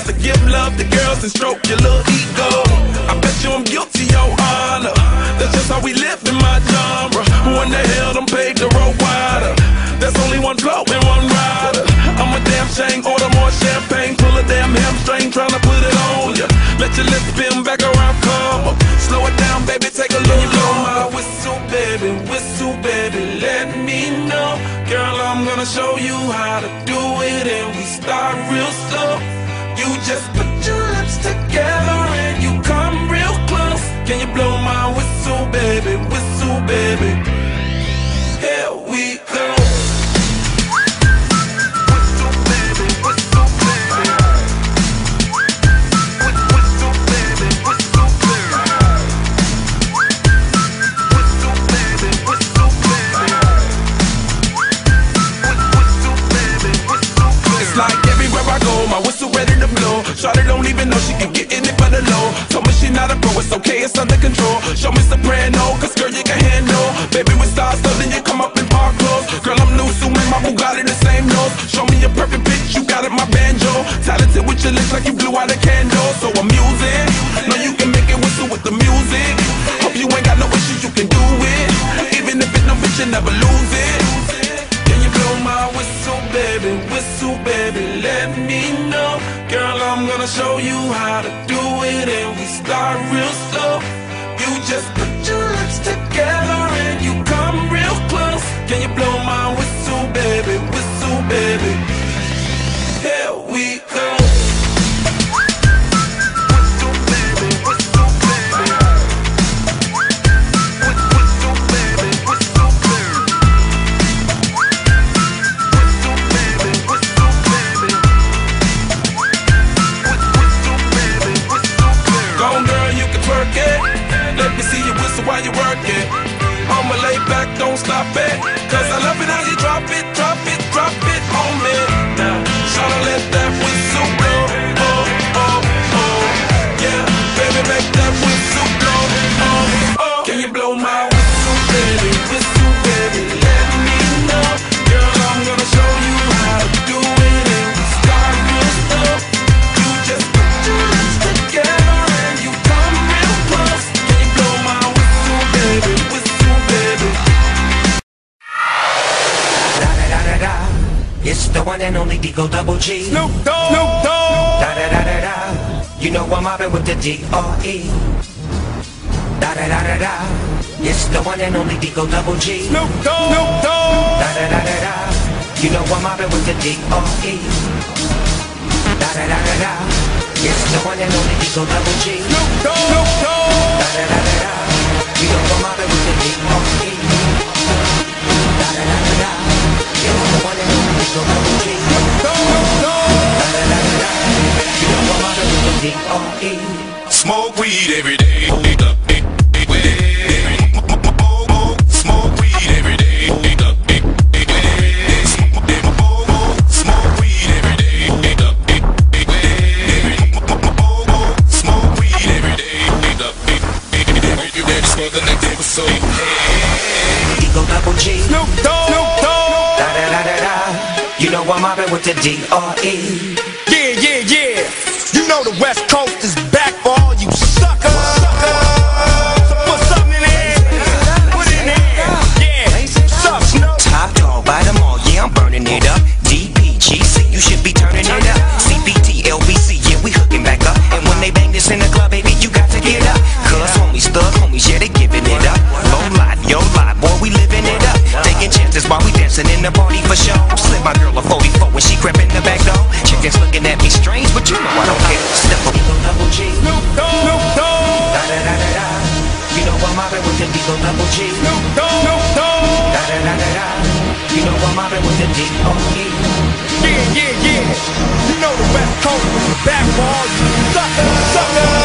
you girls to give love to girls and stroke your little ego. I bet you I'm guilty, your honor. That's just how we live in my genre. Who in the hell done paved the road wider? There's only one Flo and one Rida. I'm a damn shame, order more champagne, pull a damn hamstring, tryna put it on ya. Let your lips spin back around, come up. Slow it down, baby, take a little blow my whistle, baby, whistle, baby, let me know. Girl, I'm gonna show you how to do it, and we start real slow. You just put your lips together Shawty don't even know she can get in it the low. Told me she not a pro, it's okay, it's under control. Show me soprano, cause girl you can handle. Baby with stars, so then you come up in park clothes. Girl I'm new, so my Bugatti the same nose. Show me a perfect pitch, you got it, my banjo. Talented with your lips like you blew out a candle. So I'm using, know you can make it whistle with the music. Hope you ain't got no issues, you can do it. Even if it no bitch, you never lose it. Can you blow my whistle, baby? Whistle, baby, let me know. Gonna show you how to do it, and we start real slow. You just put your lips together and you while you work it. I'ma lay back, don't stop it one and only D-O-Double G. Snoop Dogg. Snoop Dogg. Da da da da da. You know I'm mobbing with the D-R-E. Da da da da da. It's the one and only D-O-Double G. Snoop Dogg. Snoop Dogg. Da da da da da. You know I'm mobbing with the D-R-E. Da da da da da. It's the one and only D-O-Double G. Snoop Dogg. Snoop Dogg. Da da da da da. You know I'm mobbing with the D-R-E. Smoke weed every day. Smoke weed every day. Smoke weed every day. Smoke weed every day. You ready for the next episode? D-O-Double G. Snoop Dogg. Snoop Dogg. Da da da da da. You know I'm mobbing with the. Yeah, yeah, yeah. The West I'm mobbing with the D.O.E. Yeah, yeah, yeah. You know the West Coast is back for all you suckers, suckers.